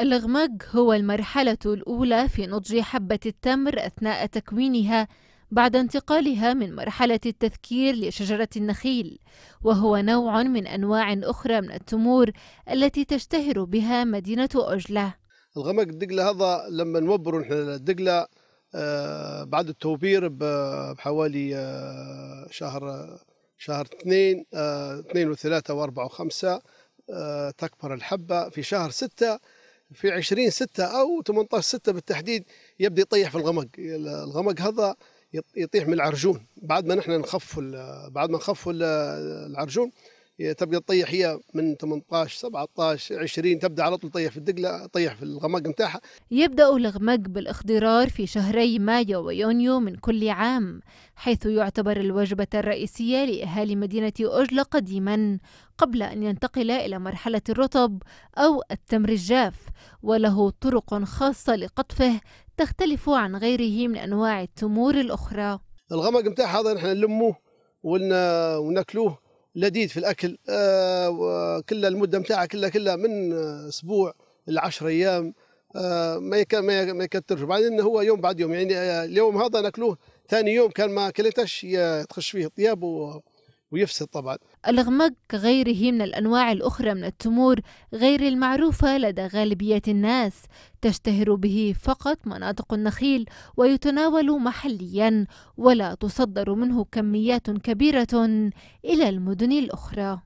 الغمق هو المرحلة الأولى في نضج حبة التمر أثناء تكوينها بعد انتقالها من مرحلة التذكير لشجرة النخيل، وهو نوع من أنواع أخرى من التمور التي تشتهر بها مدينة أجلة. الغمق الدقلة هذا لما نوبر نحن الدقلة آه، بعد التوبير بحوالي آه، شهر شهر اثنين آه، اثنين وثلاثة وأربعة وخمسة تكبر الحبة في شهر ستة في 20 6 أو 18 6 بالتحديد يبدأ يطيح في الغمق. الغمق هذا يطيح من العرجون. بعد ما نحن نخف بعد ما نخف العرجون تبقى تطيح هي من 18 17 20 تبدأ على طول تطيح في الدقلة تطيح في الغمق نتاعها يبدأ الغمق بالاخضرار في شهري مايو ويونيو من كل عام حيث يعتبر الوجبة الرئيسية لأهالي مدينة أجلة قديما قبل أن ينتقل إلى مرحلة الرطب أو التمر الجاف وله طرق خاصة لقطفه تختلف عن غيره من أنواع التمور الأخرى. الغمق نتاع هذا نحن نلموه وناكلوه. لذيذ في الأكل آه كل المدة نتاعها كلها كلها من أسبوع ل 10 أيام آه ما ما يكثرش بعدين هو يوم بعد يوم يعني آه، اليوم هذا ناكلوه ثاني يوم كان ما اكلتش تخش فيه طياب ويفسد طبعا. الغمق كغيره من الأنواع الأخرى من التمور غير المعروفة لدى غالبية الناس تشتهر به فقط مناطق النخيل ويتناول محليا ولا تصدر منه كميات كبيرة إلى المدن الأخرى.